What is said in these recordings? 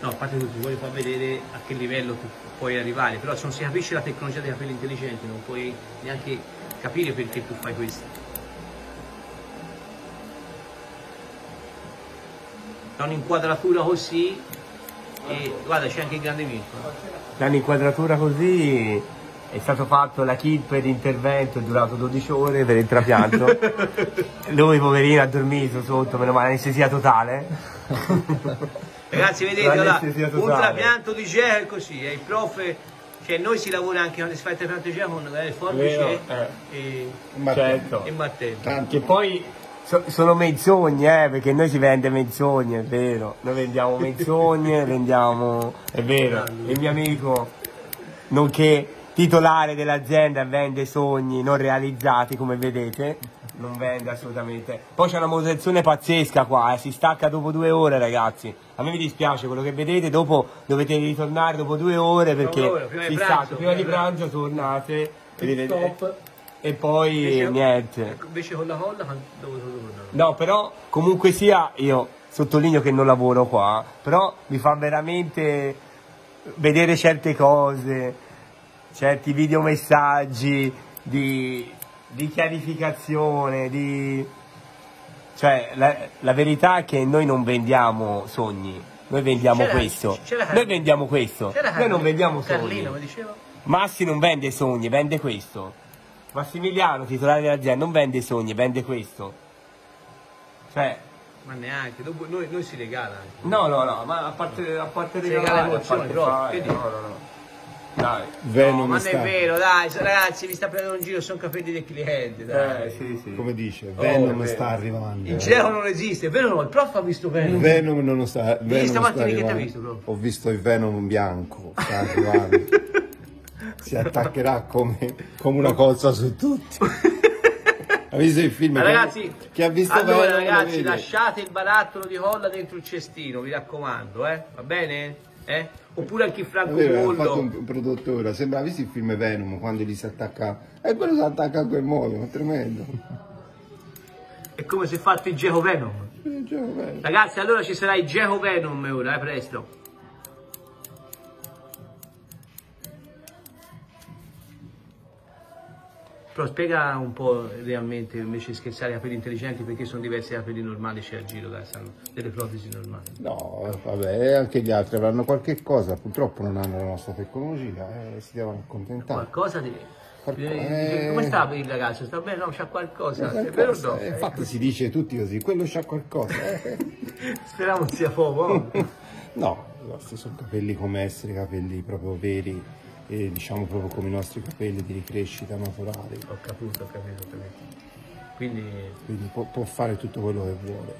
No, a parte tutto, voglio far vedere a che livello tu puoi arrivare, però se non si capisce la tecnologia dei capelli intelligenti non puoi neanche capire perché tu fai questo. Da un'inquadratura così e guarda c'è anche il grande Mirko. Da un'inquadratura così è stato fatto la kit di intervento, è durato 12 ore per il trapianto. Lui poverino ha dormito sotto, meno male, anestesia totale. Ragazzi vedete, allora, un trapianto di gel così, è il prof, cioè noi si lavora anche il trapianto di gel con il forbice eh. e, Certo. e martello. Che poi so- sono menzogne, eh, perché noi si vende menzogne, è vero. Noi vendiamo menzogne, vendiamo... è vero. Il mio amico, nonché titolare dell'azienda, vende sogni non realizzati, come vedete. Non vende assolutamente. Poi c'è una manutenzione pazzesca qua, eh, si stacca dopo due ore ragazzi. A me mi dispiace quello che vedete, dopo dovete ritornare dopo due ore perché ore, prima di si pranzo, stacca, prima di pranzo tornate e. E poi Invece- niente. Ecco, Invece con la colla dove tornano? No, però comunque sia, io sottolineo che non lavoro qua, però mi fa veramente vedere certe cose, certi videomessaggi di, di chiarificazione, di... Cioè, la, la verità è che noi non vendiamo sogni, noi vendiamo C'era- questo. c'era Noi vendiamo questo. Noi non vendiamo Carlino, sogni. Massi non vende sogni, vende questo. Massimiliano, titolare dell'azienda, non vende sogni, vende questo. Cioè, Ma neanche, dopo noi, noi si regala anche. No, no, no, ma a parte, a parte Si regalare, regala a emozioni, parte fare, no, no, no. Dai. Venom no, ma non è sta- vero, dai, ragazzi, mi sta prendendo in giro, sono capelli dei clienti, dai. Eh, sì, sì. Come dice, Oh, Venom bene. sta arrivando. Il gelo non esiste, è vero o no? Il prof ha visto bene. Venom non sta, Venom sta stamattina che ti ha visto, bro? Ho visto il Venom bianco, sta arrivando. si attaccherà come, come una cozza su tutti. Ha visto il film? Ragazzi, chi ha visto allora Venom ragazzi, lasciate il barattolo di colla dentro il cestino, mi raccomando, eh? Va bene? Eh? Oppure anche il È vero, ha fatto un produttore, sembra, visto il film Venom quando gli si attacca e quello si attacca a quel modo, tremendo. È come se fatto il Geco Venom. Eh, Venom. Ragazzi, allora ci sarà il Geco Venom ora, eh, presto. Però spiega un po' realmente, invece di scherzare, i capelli intelligenti, perché sono diversi dai capelli normali c'è al giro, dai, sanno, delle protesi normali. No, vabbè, anche gli altri avranno qualche cosa, purtroppo non hanno la nostra tecnologia e si devono accontentare. Qualcosa di... Qualco- eh. Come sta il ragazzo? Sta bene? No, c'ha qualcosa. Qualcosa, no? eh, infatti si dice tutti così, quello c'ha qualcosa. eh. Speriamo sia poco. No, nostri sono capelli come essere capelli proprio veri, e diciamo proprio come i nostri capelli di ricrescita naturale. ho capito, ho capito, ho capito. Quindi Quindi può, può fare tutto quello che vuole.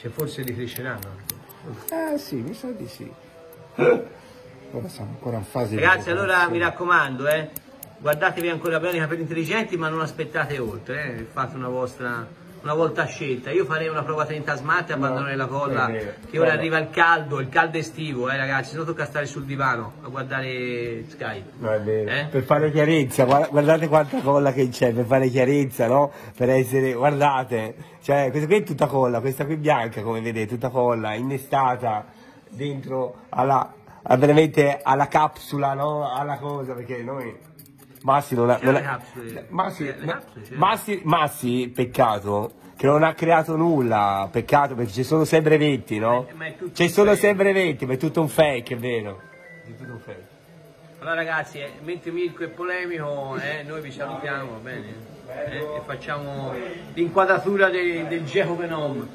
cioè, forse ricresceranno anche. Eh sì, mi sa di sì. Ora siamo ancora in fase di Ragazzi, allora mi raccomando, eh, guardatevi ancora bene i capelli intelligenti, ma non aspettate oltre, eh, fate una vostra una volta scelta. Io farei una prova 30 smart e abbandonare la colla, è che ora no. arriva il caldo, il caldo estivo, eh ragazzi, se no tocca stare sul divano a guardare Sky. È. Eh? Per fare chiarezza, guarda- guardate quanta colla che c'è, per fare chiarezza, no? Per essere, guardate, cioè questa qui è tutta colla, questa qui bianca come vedete, tutta colla, innestata dentro alla, veramente alla capsula, no? Alla cosa, perché noi... Massi non ha... Non ha-. Massi. Massi, Massi, peccato, che non ha creato nulla, peccato perché ci sono sei brevetti, no? Solo fake. sei brevetti, ma è tutto un fake, è vero. È tutto un fake. Allora ragazzi, eh, mentre Mirko è polemico, eh, noi vi salutiamo, va bene? Eh, e facciamo l'inquadratura de- del Geco Venom.